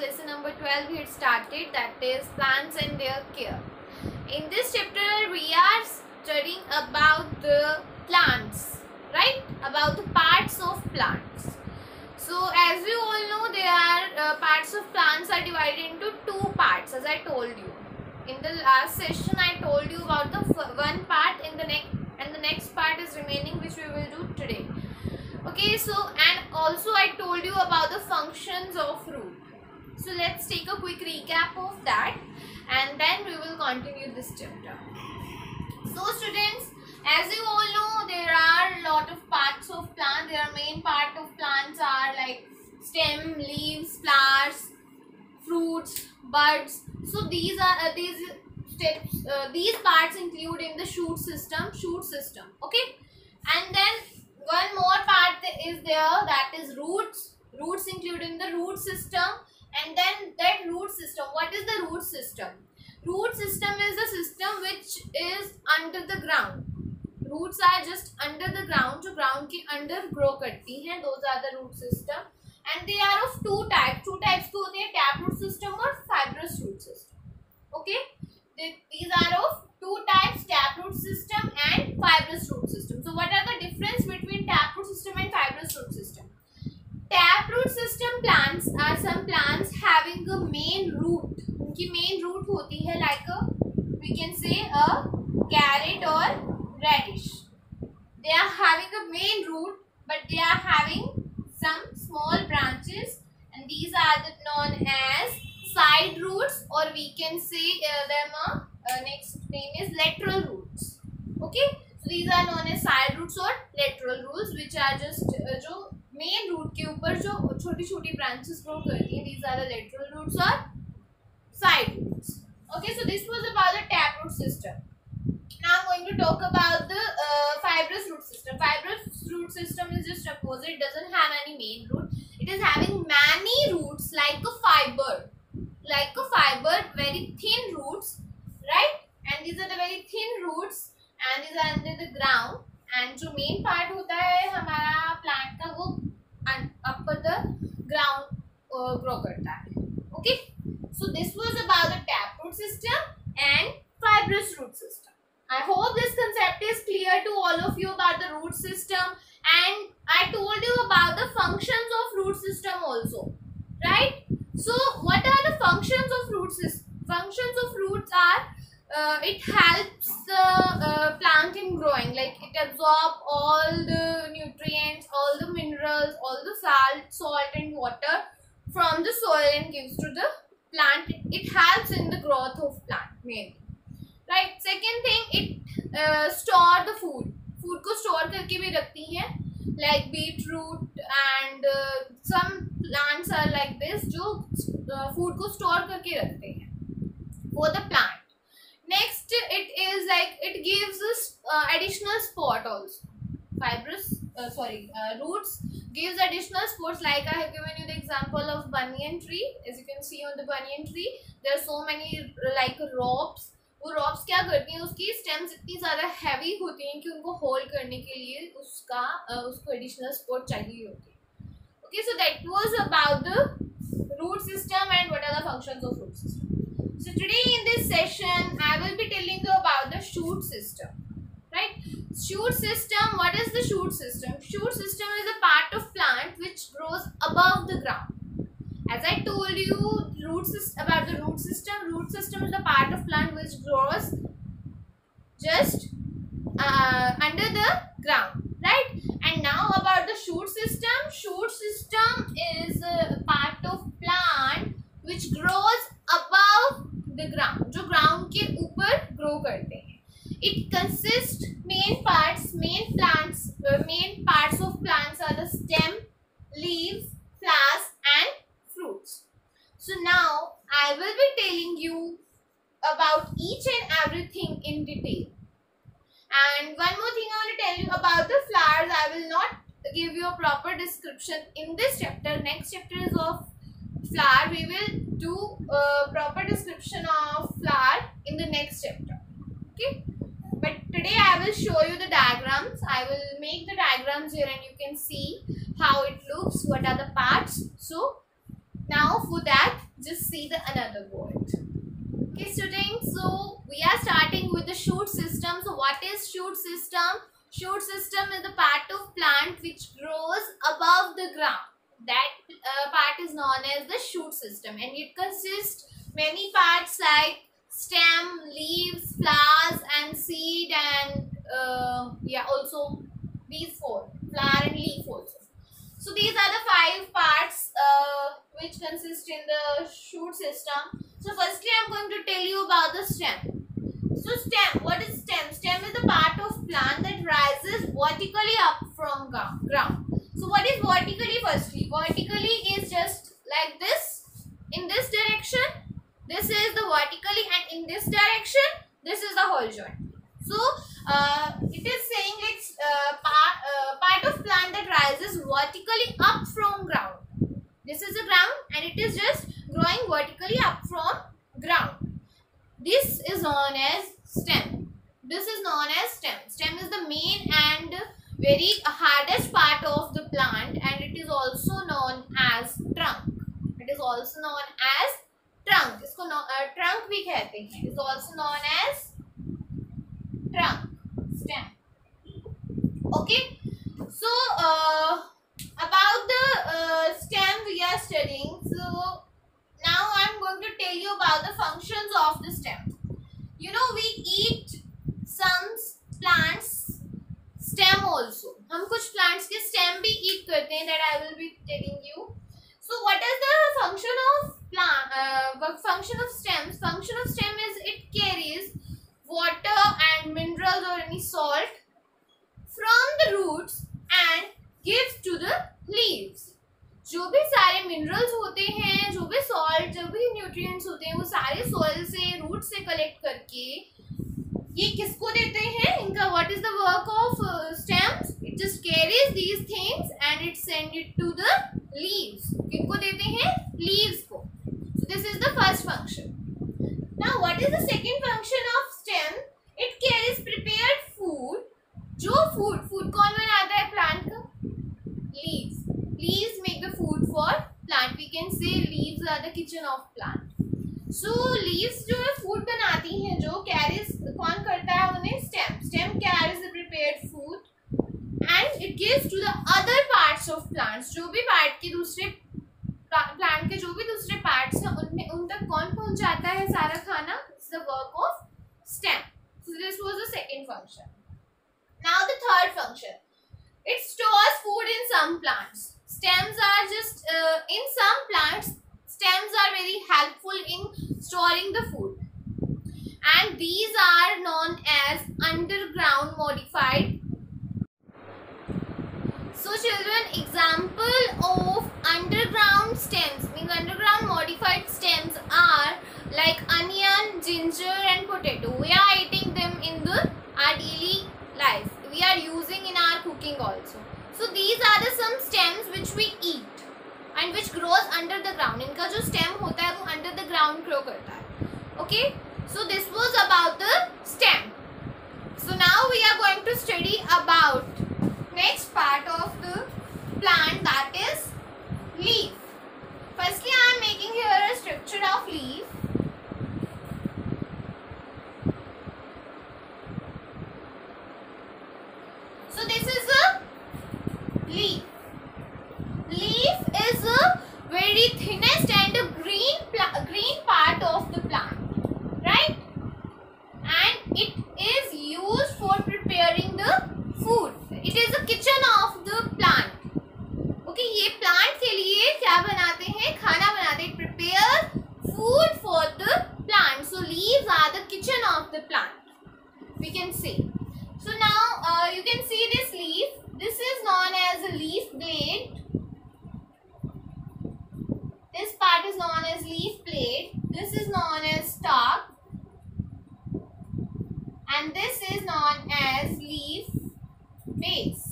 lesson number 12. We had started. That is plants and their care. In this chapter, we are studying about the plants, right? About the parts of plants. So, as you all know, there are uh, parts of plants are divided into two parts, as I told you. In the last session, I told you about the one part. In the next and the next part is remaining which we will do today okay so and also i told you about the functions of root so let's take a quick recap of that and then we will continue this chapter. So students as you all know there are a lot of parts of plant. Their main part of plants are like stem leaves flowers fruits buds. So these are uh, these steps uh, these parts include in the shoot system shoot system okay? And then one more part is there that is roots. Roots include in the root system and then that root system what is the root system root system is a system which is under the ground roots are just under the ground जो ground के under grow करती हैं those are the root system and they are of two types two types के होते हैं tap root system और fibrous root system okay these are of two types taproot system and fibrous root system so what are the difference between taproot system and fibrous root system tap root system plants are some plants having a main root उनकी main root होती है like a we can say a carrot और radish they are having a main root but they are having some small branches and these are the known as side roots और we can say them a next name is lateral roots okay so these are known as side roots और lateral roots which are just जो main root के ऊपर जो छोटी छोटी branches grow करती है दीज आर लेटरल रूट्स और side roots okay so this was about the tap root system now I am going to talk about the fibrous root system fibrous root system is just suppose doesn't have any main root it is having many roots like a fibre like a fibre very thin roots right and these are the very thin roots and is under the ground and जो main part होता है हमारा plant का, वो up at the ground uh, grow karta hai. Okay. So this was about the taproot system and fibrous root system. I hope this concept is clear to all of you about the root system and I told you about the functions of root system also. Right? So what are the functions of root system? Functions of roots are uh, it helps the uh, plant in growing like it absorb all the nutrients, all the minerals, all the salt, salt and water from the soil and gives to the plant. It helps in the growth of plant mainly. Right. Second thing it uh, store the food. Food को store करके भी रखती है like beetroot and uh, some plants are like this जो uh, food को store करके रखते हैं for the plant next it is like it gives us uh, additional spot also fibrous uh, sorry uh, roots gives additional spots like I have given you the example of banyan tree as you can see on the banyan tree there are so many like ropes वो ropes क्या करती हैं उसकी stems इतनी ज़्यादा heavy होती हैं कि उनको होल्ड करने के लिए उसका उसको एडिशनल सपोर्ट चाहिए होती है okay so that was about the root system and what are the functions of root system So today in this session, I will be telling you about the shoot system. Right? Shoot system, what is the shoot system? Shoot system is a part of plant which grows above the ground. As I told you root system, about the root system, root system is the part of plant which grows just uh, under the ground right and now about the shoot system shoot system is a part of plant which grows above the ground जो ground के ऊपर grow करते हैं consists main parts main plants uh, main parts of plants are the stem leaves flowers and fruits so now i will be telling you about each and everything in detail and one more thing i want to tell you about the flowers i will not give you a proper description in this chapter next chapter is of flower we will do a proper description of flower in the next chapter. Okay? But today i will show you the diagrams. I will make the diagrams here and you can see how it looks what are the parts. So now for that just see the another board okay students? So we are starting with the shoot system. So what is shoot system? Shoot system is the part of plant which grows above the ground. That uh, part is known as the shoot system and it consists many parts like stem leaves flowers and seed and uh, yeah also these four flower and leaf also. So these are the five parts uh, which consist in the shoot system. So firstly i'm going to tell you about the stem. So stem what is stem? Stem is the part of plant that rises vertically up from ground. So what is vertically? Firstly? Vertically is just like this. In this direction, this is the vertically and in this direction, this is the whole joint. So uh, it is saying it's uh, part, uh, part of plant that rises vertically up from ground. This is the ground and it is just growing vertically up from ground. This is known as stem. This is known as stem. Stem is the main and very hardest part of the plant and it is also known as trunk. It is also known as trunk. इसको uh, trunk भी कहते हैं. It is also known as trunk stem. Okay. So uh, about the uh, stem we are studying. So now I am going to tell you about the functions of the हैं that I will be telling you so what is the function of plant uh, function of stems function of stem is it carries water and minerals or any salt from the roots and gives to the leaves जो भी सारे minerals होते हैं जो भी salt जो भी nutrients होते हैं वो सारे सॉइल से रूट से कलेक्ट करके ये किसको देते हैं इनका what is the work of stems it just carries these things and it send it to the किनको देते हैं? लीव्स को. So this is the first function now what is the second function of stem it carries prepared food जो food food कौन बनाता है? Plant का. Leaves leaves make the food for plant we can say leaves are the kitchen of plant so leaves जो है food बनाती हैं जो कैरीज कौन करता है उन्हें stem stem carries the prepared food and it gives to the other parts of plants जो भी पार्ट के दूसरे प्लांट के जो भी दूसरे पार्ट्स हैं उनमें उन तक कौन पहुंचाता है सारा खाना the work of stem this was the second function now the third function it stores food in some plants stems are just uh, in some plants stems are very helpful in storing the food and these are known are like onion, ginger and potato. We are eating them in the our daily life. We are using in our cooking also. So these are the some stems which we eat and which grows under the ground. इनका जो stem होता है वो under the ground grow करता है. Okay. So this was about the stem. Is known as leaf base.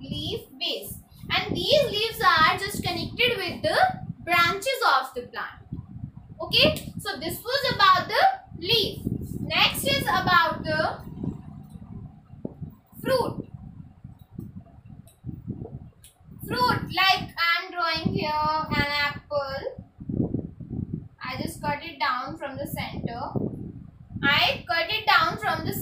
leaf base. And these leaves are just connected with the branches of the plant. Okay? So this was about the leaf. Next is about the fruit. Fruit like i'm drawing here an apple. I just cut it down from the center i cut it down from the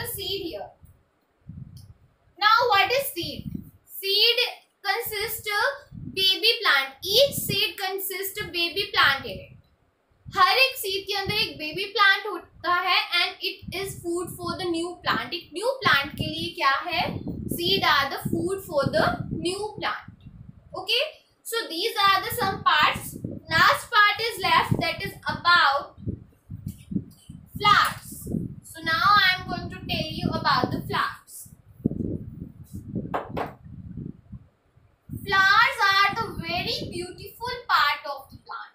the seed here. Now, what is seed? Seed consists baby plant. Each seed consists baby plant in it. हर एक seed के अंदर एक baby plant होता है and it is food for the new plant एक new plant के लिए क्या है? Seed are the food for the new plant okay so these are the some parts last part is left that is about flowers so now i am going to tell you about the flowers flowers are the very beautiful part of the plant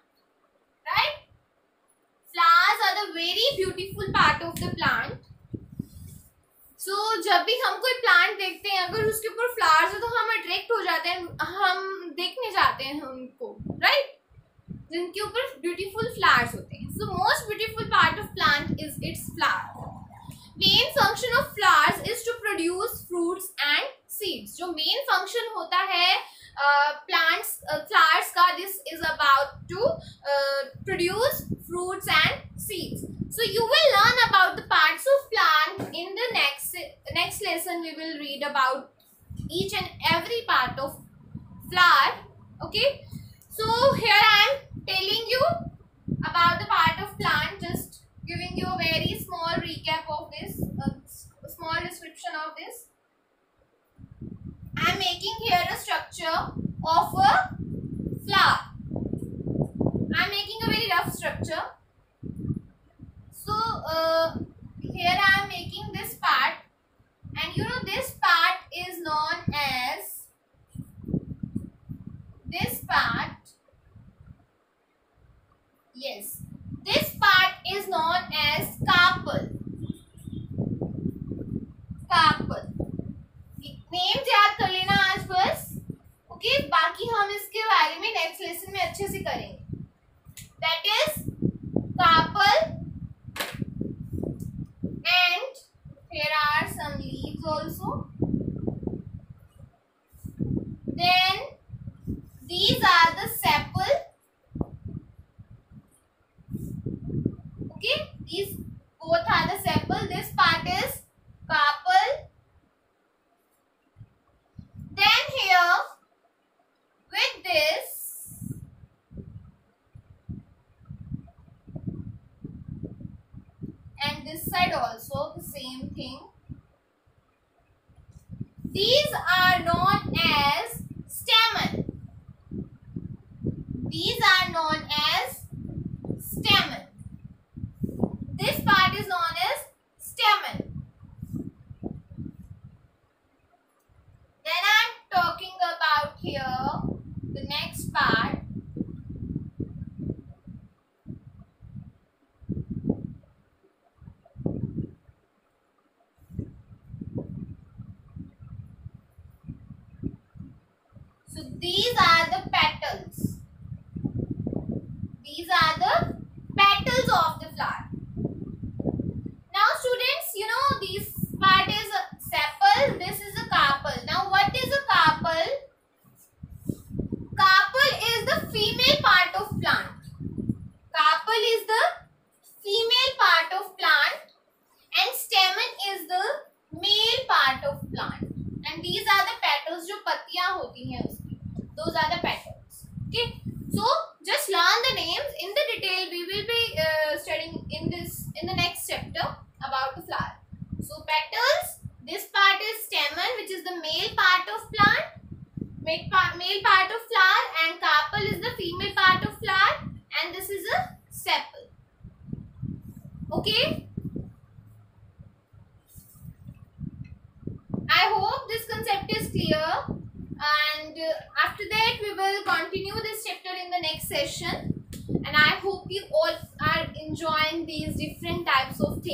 right flowers are the very beautiful part of the plant so जब भी हम कोई plant देखते हैं अगर उसके ऊपर flowers है तो हम अट्रैक्ट हो जाते हैं हम देखने जाते हैं उनको राइट जिनके ऊपर ब्यूटीफुल फ्लावर्स होते हैं. So most beautiful part of plant is its flower main function of flowers is to produce fruits and seeds जो मेन फ़ंक्शन होता है uh, very small recap of this a small description of this. I am making here a structure of a flower. I am making a very rough structure. So uh, here I am making this part. And you know this part is known as this part yes is known as carpal. Carpal. Names याद कर लेना आज बस okay बाकी हम इसके बारे में नेक्स्ट लेसन में अच्छे से करेंगे that is carpel and fair are some leaves also okay these both are the sepal this part is carpel then here with this and this side also the same thing. These are known as stamen. These are known as stamen. This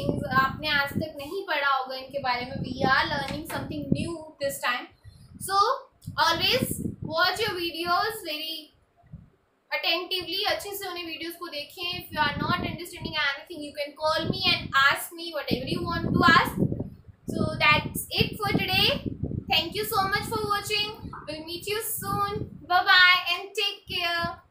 things आपने आज तक नहीं पढ़ा होगा इनके बारे में. We are learning something new this time so always watch your videos very attentively अच्छे से उन्हें वीडियोज़ को देखें. If you are not understanding anything you can call me and ask me whatever you want to ask so that's it for today thank you so much for watching will meet you soon bye and take care